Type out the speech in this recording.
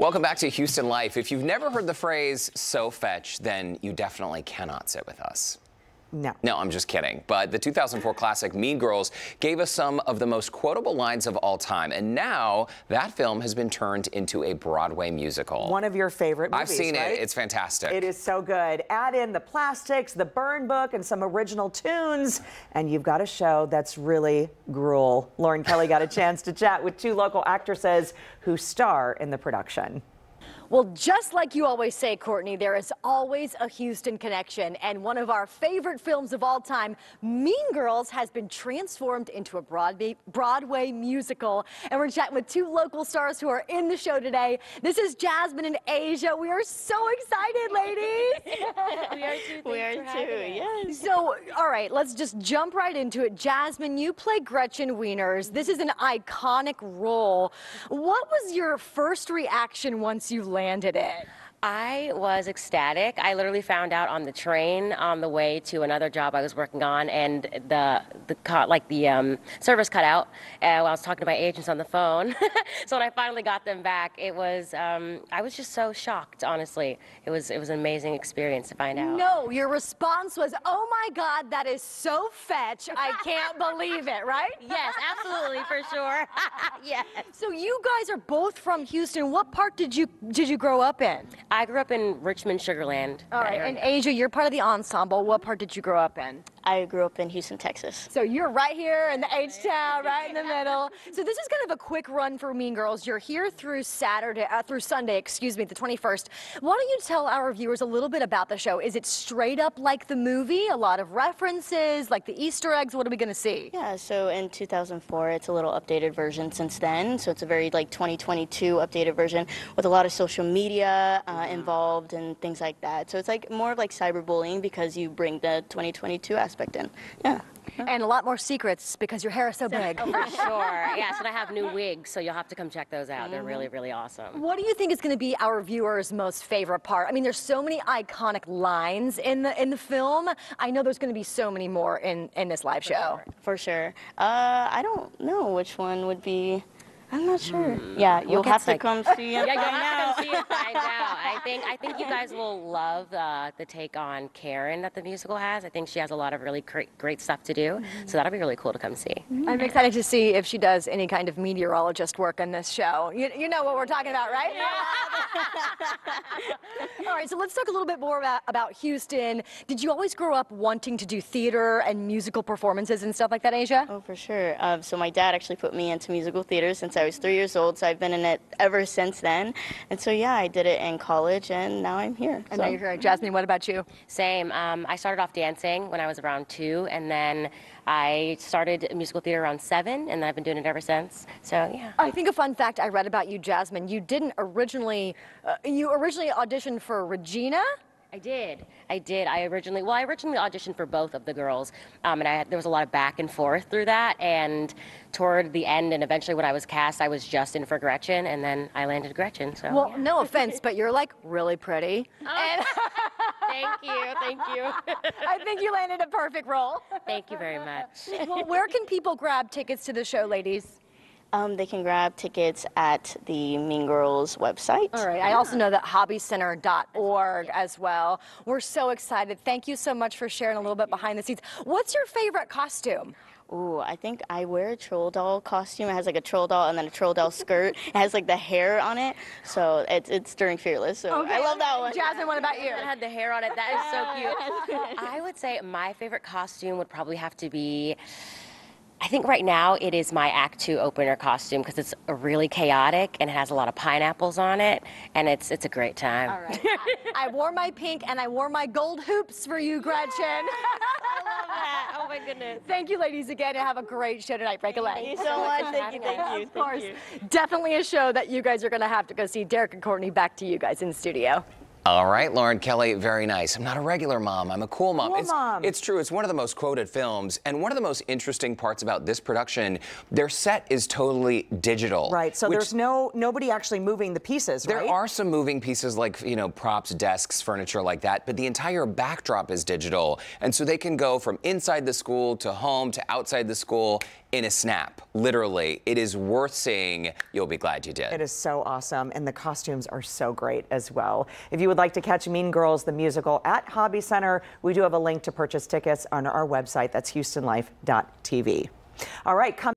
Welcome back to Houston Life. If you've never heard the phrase so fetch, then you definitely cannot sit with us. No. No, I'm just kidding. But the 2004 classic Mean Girls gave us some of the most quotable lines of all time. And now that film has been turned into a Broadway musical. One of your favorite movies, I've seen right? it. It's fantastic. It is so good. Add in the plastics, the burn book, and some original tunes, and you've got a show that's really grool. Lauren Kelly got a chance to chat with two local actresses who star in the production. Well, just like you always say, Courtney, there is always a Houston connection. And one of our favorite films of all time, Mean Girls, has been transformed into a Broadway, Broadway musical. And we're chatting with two local stars who are in the show today. This is Jasmine and Asia. We are so excited, ladies. we are too. We are too. Yes. So, all right, let's just jump right into it. Jasmine, you play Gretchen Wieners. This is an iconic role. What was your first reaction once you landed? Landed it? I was ecstatic. I literally found out on the train on the way to another job I was working on, and the the like the um, service cut out uh, while I was talking to my agents on the phone. so when I finally got them back, it was um, I was just so shocked. Honestly, it was it was an amazing experience to find out. No, your response was, "Oh my God, that is so fetch! I can't believe it!" Right? Yes, absolutely, for sure. yes. So you guys are both from Houston. What part did you did you grow up in? I grew up in Richmond, Sugar Land. All right, and Asia, you're part of the ensemble. What part did you grow up in? I grew up in Houston, Texas. So you're right here in the H-Town, right in the middle. So this is kind of a quick run for Mean Girls. You're here through Saturday, uh, through Sunday, excuse me, the 21st. Why don't you tell our viewers a little bit about the show? Is it straight up like the movie? A lot of references, like the Easter eggs? What are we going to see? Yeah, so in 2004, it's a little updated version since then. So it's a very like 2022 updated version with a lot of social media uh, involved and things like that. So it's like more of like cyberbullying because you bring the 2022 aspect in. Yeah. And a lot more secrets because your hair is so big. Oh, for sure. Yes, and I have new wigs, so you'll have to come check those out. They're really, really awesome. What do you think is going to be our viewers' most favorite part? I mean, there's so many iconic lines in the in the film. I know there's going to be so many more in in this live show. For sure. Uh, I don't know which one would be. I'm not sure. Mm. Yeah, you'll have to come see and yeah, you'll have to come see and find out. I think I think you guys will love uh, the take on Karen that the musical has. I think she has a lot of really great great stuff to do. Mm-hmm. So that'll be really cool to come see. Mm-hmm. I'm excited to see if she does any kind of meteorologist work in this show. You, you know what we're talking about, right? Yeah. All right, so let's talk a little bit more about, about Houston. Did you always grow up wanting to do theater and musical performances and stuff like that, Asia? Oh, for sure. Um, so my dad actually put me into musical theater since I was three years old, so I've been in it ever since then. And so, yeah, I did it in college, and now I'm here. And so. now you're here. Jasmine, what about you? Same. Um, I started off dancing when I was around two, and then I started musical theater around seven, and I've been doing it ever since. So, yeah. I think a fun fact I read about you, Jasmine, you didn't originally, uh, you originally auditioned for Regina? I did. I did. I originally, well, I originally auditioned for both of the girls, um, and I there was a lot of back and forth through that. And toward the end, and eventually when I was cast, I was just in for Gretchen, and then I landed Gretchen. So. Well, no offense, but you're like really pretty. Oh. thank you, thank you. I think you landed a perfect role. Thank you very much. Well, where can people grab tickets to the show, ladies? Um, they can grab tickets at the Mean Girls website. All right. I also know that hobbycenter.org as well. We're so excited. Thank you so much for sharing a little bit behind the scenes. What's your favorite costume? Ooh, I think I wear a troll doll costume. It has like a troll doll and then a troll doll skirt. It has like the hair on it. So it's, it's during Fearless. So okay. I love that one. Jasmine, what about you? It had the hair on it. That is so cute. I would say my favorite costume would probably have to be I think right now it is my Act Two opener costume because it's really chaotic and it has a lot of pineapples on it, and it's it's a great time. All right. I, I, wore my pink and I wore my gold hoops for you, Gretchen. I love that. Oh my goodness. Thank you, ladies, again, and have a great show tonight. Break a leg. Thank you so much. Thank you. Thank you. Of course. Definitely a show that you guys are going to have to go see. Derek and Courtney, back to you guys in studio. All right, Lauren Kelly, very nice. I'm not a regular mom. I'm a cool mom. Cool it's, mom. it's true. It's one of the most quoted films, and one of the most interesting parts about this production, their set is totally digital. Right. So there's no nobody actually moving the pieces, There right? are some moving pieces like, you know, props, desks, furniture like that, but the entire backdrop is digital. And so they can go from inside the school to home to outside the school in a snap. Literally. It is worth seeing. You'll be glad you did. It is so awesome, and the costumes are so great as well. If you would like to catch Mean Girls, the musical, at Hobby Center, we do have a link to purchase tickets on our website. That's houstonlife.tv. All right, come.